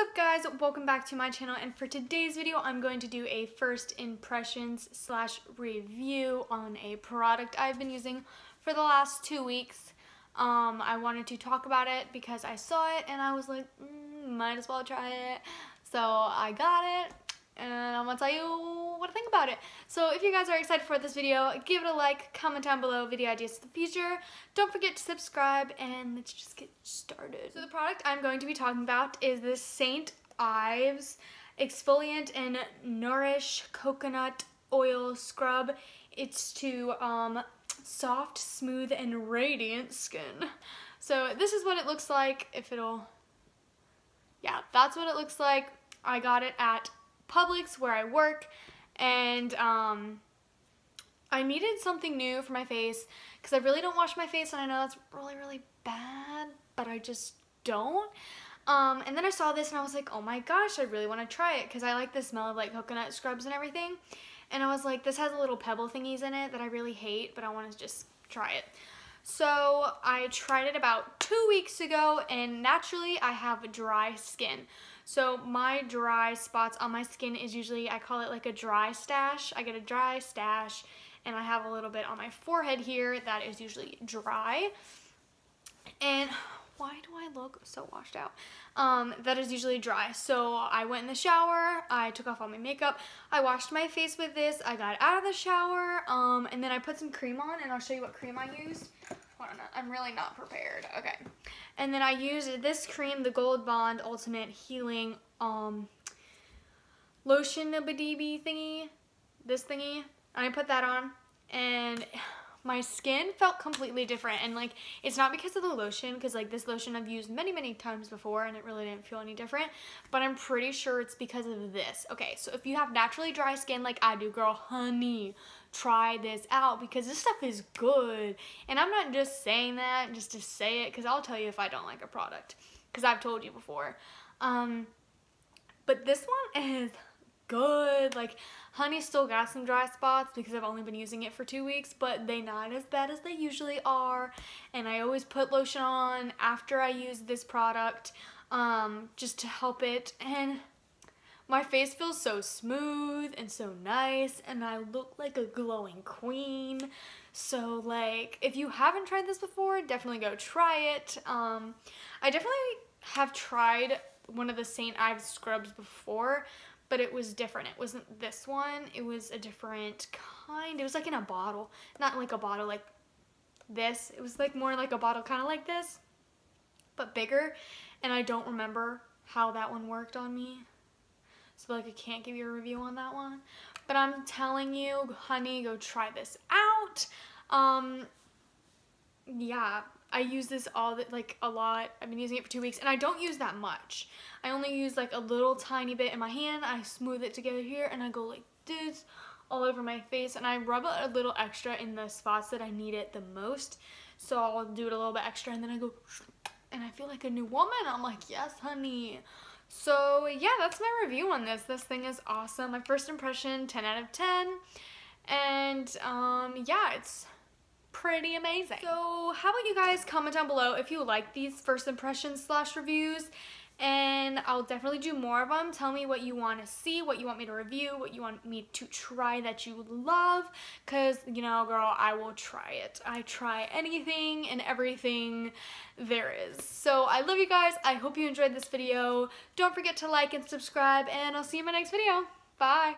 up guys? Welcome back to my channel and for today's video I'm going to do a first impressions slash review on a product I've been using for the last two weeks. Um, I wanted to talk about it because I saw it and I was like, mm, might as well try it. So I got it and I'm gonna tell you what I think about it. So if you guys are excited for this video, give it a like, comment down below video ideas for the future. Don't forget to subscribe and let's just get started. So the product I'm going to be talking about is the St. Ives Exfoliate and Nourish Coconut Oil Scrub. It's to um, soft, smooth, and radiant skin. So this is what it looks like if it'll, yeah, that's what it looks like. I got it at Publix where I work and um, I needed something new for my face because I really don't wash my face and I know that's really really bad but I just don't. Um, and then I saw this and I was like oh my gosh I really want to try it because I like the smell of like coconut scrubs and everything. And I was like this has a little pebble thingies in it that I really hate but I want to just try it so I tried it about two weeks ago and naturally I have dry skin so my dry spots on my skin is usually, I call it like a dry stash. I get a dry stash and I have a little bit on my forehead here that is usually dry. And why do I look so washed out? Um, that is usually dry. So I went in the shower, I took off all my makeup, I washed my face with this, I got out of the shower, um, and then I put some cream on and I'll show you what cream I used. On, I'm really not prepared. Okay. And then I used this cream, the Gold Bond Ultimate Healing um, Lotion BDB thingy. This thingy. And I put that on. And my skin felt completely different. And like it's not because of the lotion because like this lotion I've used many many times before and it really didn't feel any different. But I'm pretty sure it's because of this. Okay so if you have naturally dry skin like I do girl honey try this out because this stuff is good. And I'm not just saying that just to say it because I'll tell you if I don't like a product because I've told you before. Um but this one is good. Like, honey still got some dry spots because I've only been using it for two weeks, but they not as bad as they usually are. And I always put lotion on after I use this product um, just to help it. And my face feels so smooth and so nice and I look like a glowing queen. So like, if you haven't tried this before, definitely go try it. Um, I definitely have tried one of the St. Ives scrubs before, but it was different. It wasn't this one. It was a different kind. It was like in a bottle. Not like a bottle like this. It was like more like a bottle kind of like this, but bigger. And I don't remember how that one worked on me. So like I can't give you a review on that one. But I'm telling you, honey, go try this out. Um, yeah, I use this all like a lot. I've been using it for two weeks and I don't use that much. I only use like a little tiny bit in my hand. I smooth it together here and I go like this all over my face and I rub it a little extra in the spots that I need it the most. So I'll do it a little bit extra and then I go and I feel like a new woman. I'm like, yes, honey. So yeah, that's my review on this. This thing is awesome. My first impression, 10 out of 10. And um, yeah, it's pretty amazing. So how about you guys comment down below if you like these first impressions slash reviews and I'll definitely do more of them. Tell me what you want to see, what you want me to review, what you want me to try that you love because, you know, girl, I will try it. I try anything and everything there is. So I love you guys. I hope you enjoyed this video. Don't forget to like and subscribe and I'll see you in my next video. Bye.